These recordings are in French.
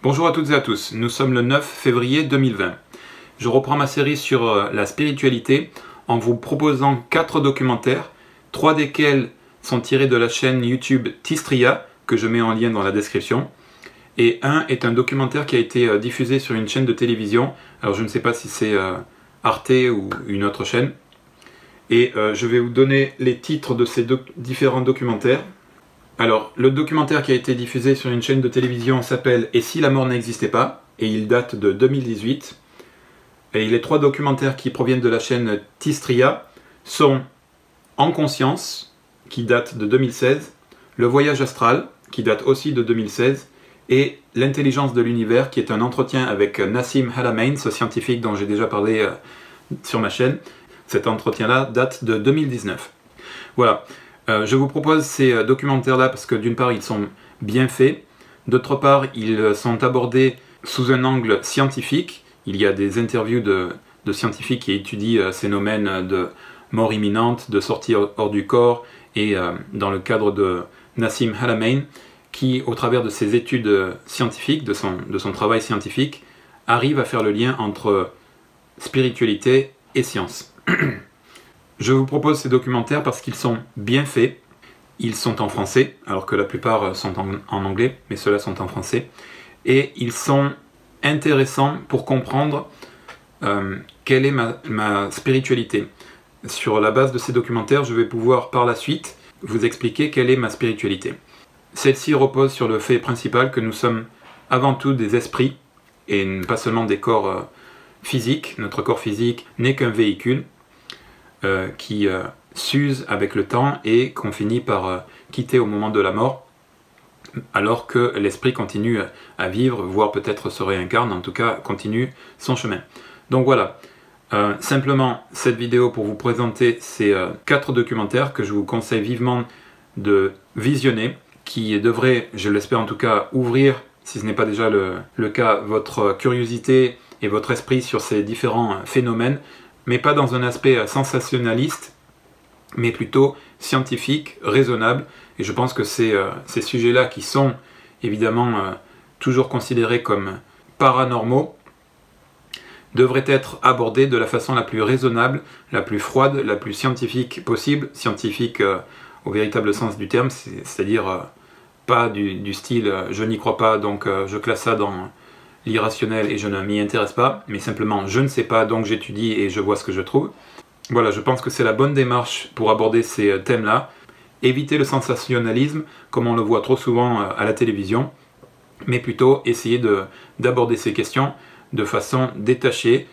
Bonjour à toutes et à tous, nous sommes le 9 février 2020. Je reprends ma série sur euh, la spiritualité en vous proposant quatre documentaires, trois desquels sont tirés de la chaîne YouTube Tistria, que je mets en lien dans la description, et un est un documentaire qui a été euh, diffusé sur une chaîne de télévision, alors je ne sais pas si c'est euh, Arte ou une autre chaîne, et je vais vous donner les titres de ces différents documentaires. Alors, le documentaire qui a été diffusé sur une chaîne de télévision s'appelle Et si la mort n'existait pas et il date de 2018. Et les trois documentaires qui proviennent de la chaîne Tistria sont En conscience, qui date de 2016, Le voyage astral, qui date aussi de 2016, et L'intelligence de l'univers, qui est un entretien avec Nassim Halamein, ce scientifique dont j'ai déjà parlé euh, sur ma chaîne. Cet entretien-là date de 2019. Voilà. Euh, je vous propose ces euh, documentaires-là parce que d'une part, ils sont bien faits, d'autre part, ils euh, sont abordés sous un angle scientifique. Il y a des interviews de, scientifiques qui étudient ces phénomènes de mort imminente, de sortie hors du corps, et dans le cadre de Nassim Halamein, qui, au travers de ses études scientifiques, de son, de son travail scientifique, arrive à faire le lien entre spiritualité et science. Je vous propose ces documentaires parce qu'ils sont bien faits, ils sont en français, alors que la plupart sont en, anglais, mais ceux-là sont en français, et ils sont intéressants pour comprendre euh, quelle est ma, spiritualité. Sur la base de ces documentaires, je vais pouvoir par la suite vous expliquer quelle est ma spiritualité. Celle-ci repose sur le fait principal que nous sommes avant tout des esprits, et pas seulement des corps euh, physiques. Notre corps physique n'est qu'un véhicule, euh, qui euh, s'use avec le temps et qu'on finit par euh, quitter au moment de la mort, alors que l'esprit continue à vivre, voire peut-être se réincarne, en tout cas continue son chemin. Donc voilà, simplement cette vidéo pour vous présenter ces quatre documentaires que je vous conseille vivement de visionner, qui devraient, je l'espère en tout cas, ouvrir, si ce n'est pas déjà le cas, votre curiosité et votre esprit sur ces différents phénomènes mais pas dans un aspect euh, sensationnaliste, mais plutôt scientifique, raisonnable. Et je pense que ces, euh, ces sujets-là, qui sont évidemment euh, toujours considérés comme paranormaux, devraient être abordés de la façon la plus raisonnable, la plus froide, la plus scientifique possible, scientifique au véritable sens du terme, c'est-à-dire pas du, style je n'y crois pas, donc je classe ça dans l'irrationnel et je ne m'y intéresse pas, mais simplement je ne sais pas, donc j'étudie et je vois ce que je trouve. Voilà, je pense que c'est la bonne démarche pour aborder ces euh, thèmes-là. Éviter le sensationnalisme, comme on le voit trop souvent euh, à la télévision, mais plutôt essayer d'aborder ces questions de façon détachée.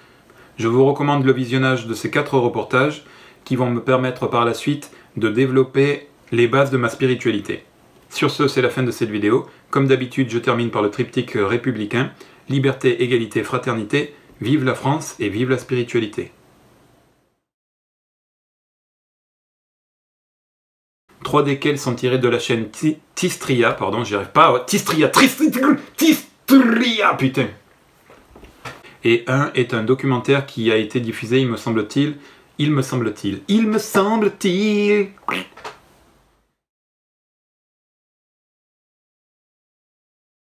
Je vous recommande le visionnage de ces quatre reportages qui vont me permettre par la suite de développer les bases de ma spiritualité. Sur ce, c'est la fin de cette vidéo. Comme d'habitude, je termine par le triptyque euh, républicain. Liberté, égalité, fraternité, vive la France et vive la spiritualité. Trois desquels sont tirés de la chaîne Tistria, pardon, j'y arrive pas, Tistria, Tistria, putain. Et un est un documentaire qui a été diffusé, il me semble-t-il, il me semble-t-il, il me semble-t-il,